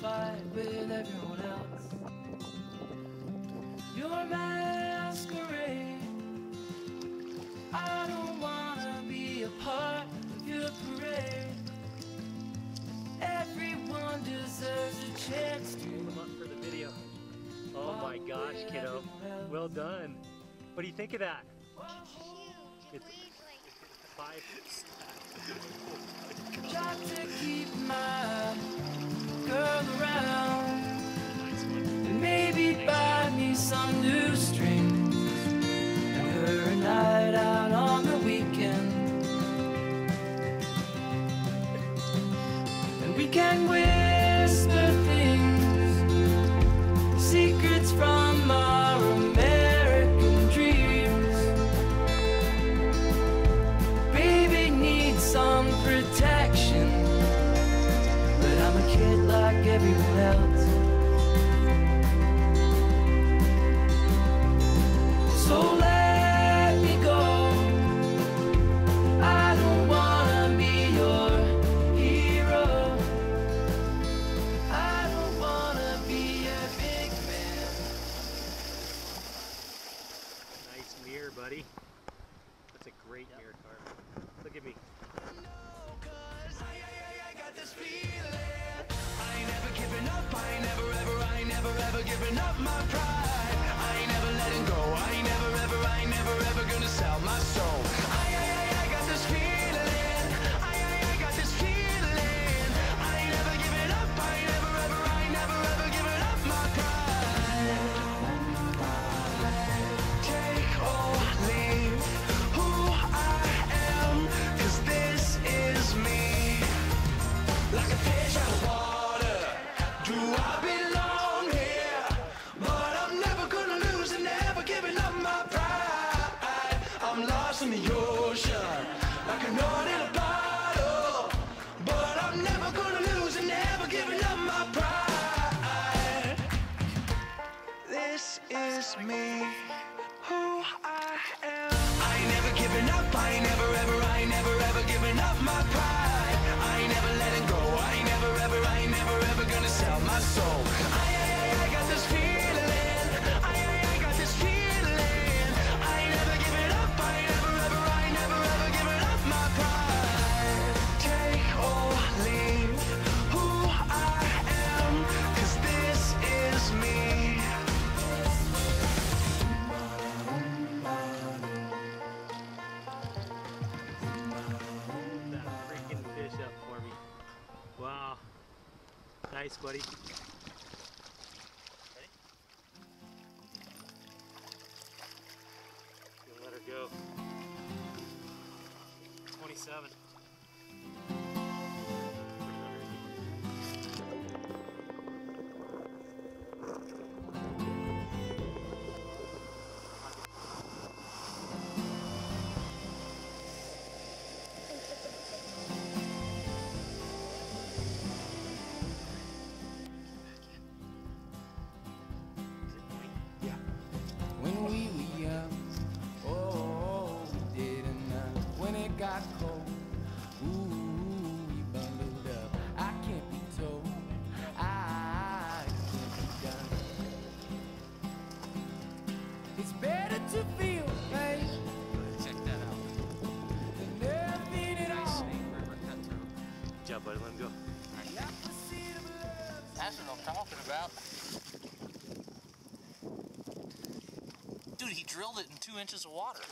fight with everyone else. Your masquerade. I don't wanna be a part of your parade. Everyone deserves a chance to. Come up for the video. Oh my gosh, kiddo. Well done. What do you think of that? It's five. Try to keep my girl around mirror, buddy. That's a great mirror carp. Look at me. in Nice, buddy. Ready? Let her go. 27. Got cold, ooh, we bundled up. I can't be told, I can't be done. It's better to feel pain Check that out. than nothing at all. Snake River Cut Good job, buddy. Let him go. The opposite of love. That's what I'm talking about. Dude, he drilled it in two inches of water.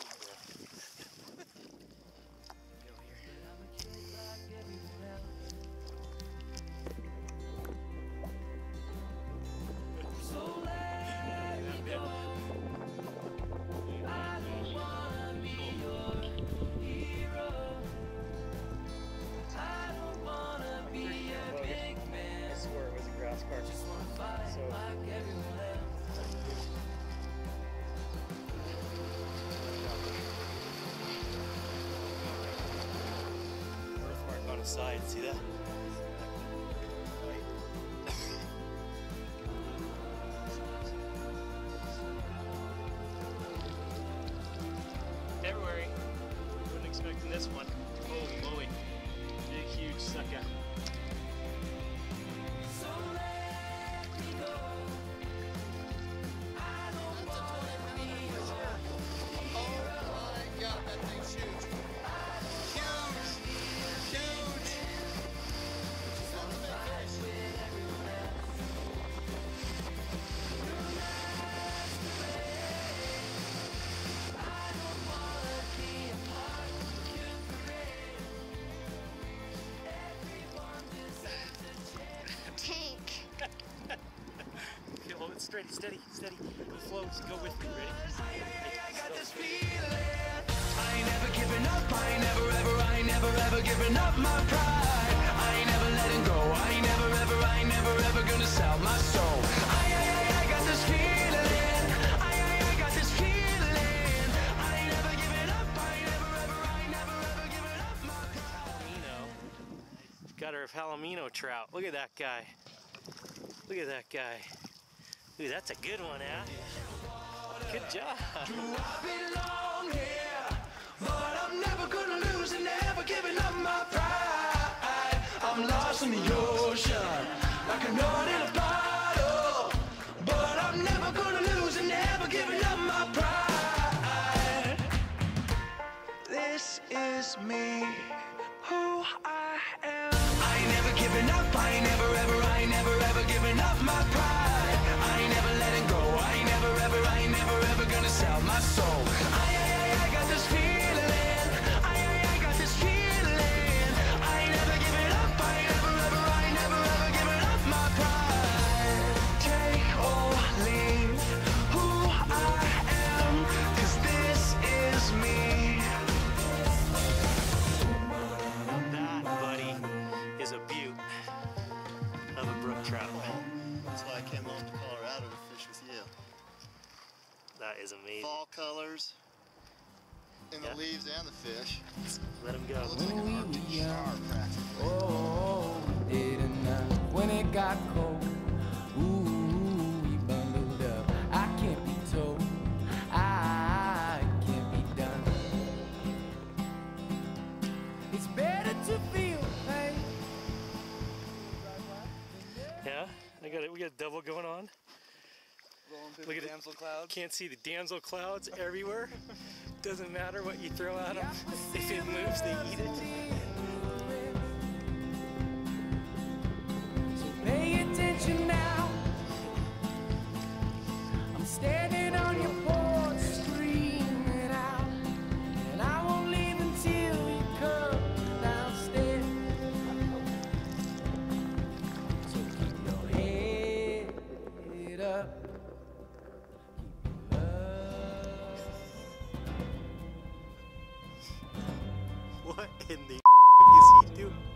Side. See that? February. Wasn't expecting this one. Steady, steady, steady. Go flow, go with me, ready? I got this feeling. I ain't never giving up. I ain't never ever. I ain't never ever giving up my pride. I ain't never letting go. I ain't never ever. I ain't never ever gonna sell my soul. I, I, I, I got this feeling. I, I, I got this feeling. I ain't never giving up. I ain't never ever. I ain't never ever giving up my pride. Got her Palomino trout. Look at that guy. Look at that guy. Ooh, that's a good one, Ash. Good job. Do I belong here? But I'm never gonna lose and never giving up my pride. I'm lost in the ocean, like a nut in a bottle. But I'm never gonna lose and never giving up my pride. This is me, who I am. I ain't never giving up. I ain't never ever. I ain't never ever giving up my pride. Is amazing. Fall colors in Yeah. the leaves and the fish. Let him go. Looks like an When we Arctic were young. practically. Oh, did it now. When it got cold, ooh, we bundled up. I can't be told, I can't be done. It's better to feel pain. Yeah, I got it. We got a double going on. Rolling through Look the at it. damsel clouds. Can't see the damsel clouds everywhere. Doesn't matter what you throw at them. If it moves, they eat it. So pay attention now. What in the is he doing?